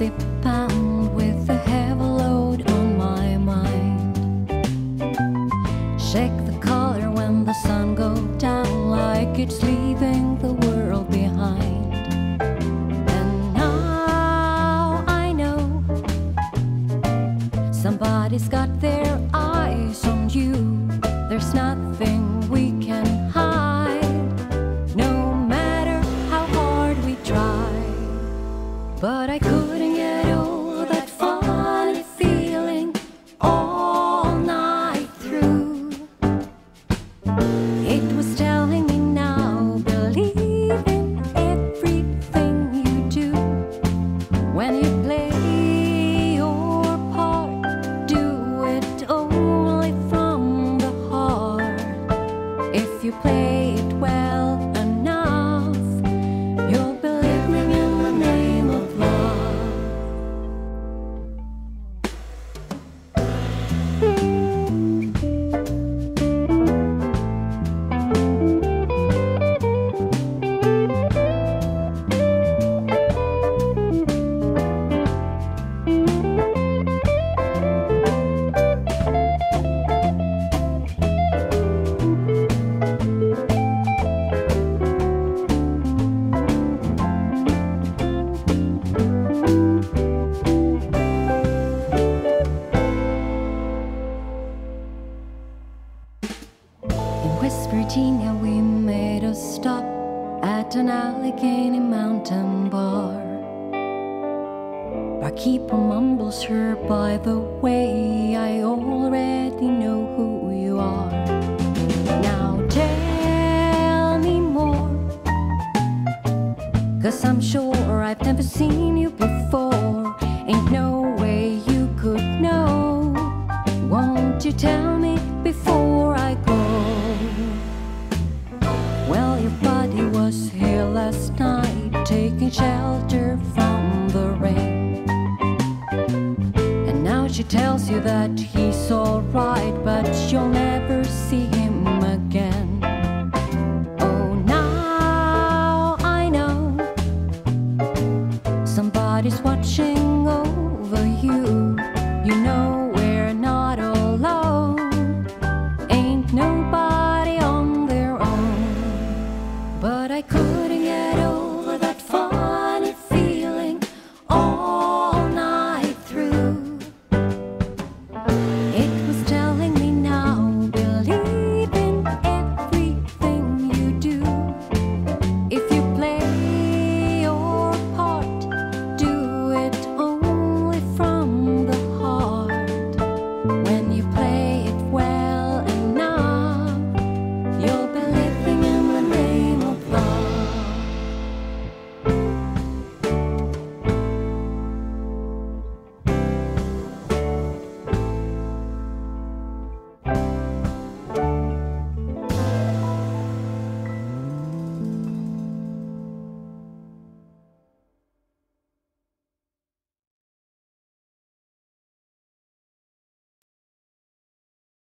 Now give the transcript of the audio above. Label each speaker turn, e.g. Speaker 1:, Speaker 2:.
Speaker 1: with a heavy load on my mind. Shake the color when the sun goes down, like it's leaving the world behind. And now I know somebody's got their. At an Allegheny Mountain bar. Barkeeper mumbles her, by the way, I already know who you are. Now tell me more, cause I'm sure I've never seen you before. Ain't no way you could know. Won't you tell me before I go? Taking shelter from the rain. And now she tells you that he's alright, but you'll never see him again. Oh, now I know somebody's watching over you. You know